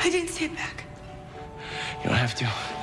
I didn't say it back. You don't have to.